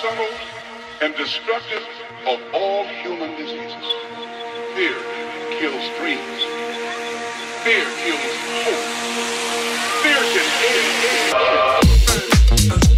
subtle, and destructive of all human diseases. Fear kills dreams. Fear kills hope. Fear can end.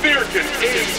Fear can end.